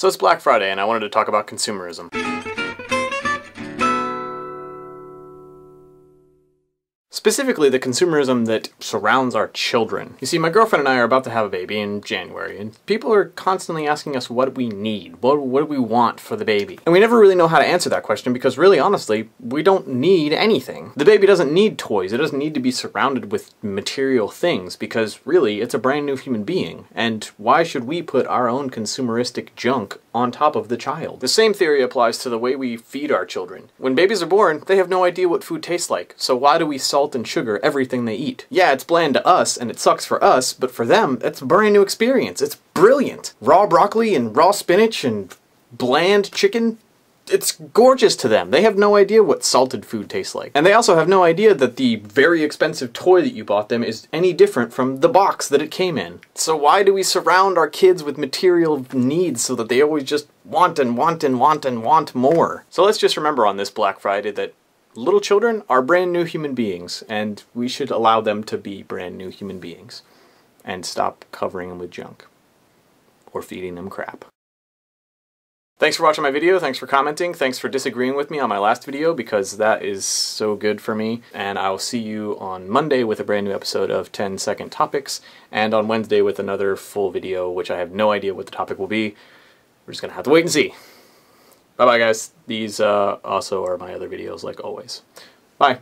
So it's Black Friday and I wanted to talk about consumerism. Specifically, the consumerism that surrounds our children. You see, my girlfriend and I are about to have a baby in January, and people are constantly asking us what we need, what, what do we want for the baby? And we never really know how to answer that question because really, honestly, we don't need anything. The baby doesn't need toys, it doesn't need to be surrounded with material things because really, it's a brand new human being. And why should we put our own consumeristic junk on top of the child? The same theory applies to the way we feed our children. When babies are born, they have no idea what food tastes like, so why do we salt salt and sugar everything they eat. Yeah, it's bland to us and it sucks for us, but for them, it's a brand new experience. It's brilliant. Raw broccoli and raw spinach and bland chicken, it's gorgeous to them. They have no idea what salted food tastes like. And they also have no idea that the very expensive toy that you bought them is any different from the box that it came in. So why do we surround our kids with material needs so that they always just want and want and want and want more? So let's just remember on this Black Friday that little children are brand new human beings, and we should allow them to be brand new human beings and stop covering them with junk or feeding them crap. Thanks for watching my video, thanks for commenting, thanks for disagreeing with me on my last video because that is so good for me. And I will see you on Monday with a brand new episode of 10 Second Topics, and on Wednesday with another full video, which I have no idea what the topic will be. We're just gonna have to wait and see. Bye bye guys. These uh, also are my other videos like always. Bye.